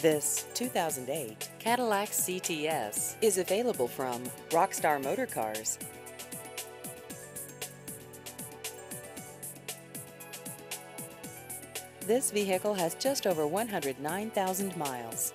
This 2008 Cadillac CTS is available from Rockstar Motor Cars. This vehicle has just over 109,000 miles.